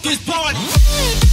this party.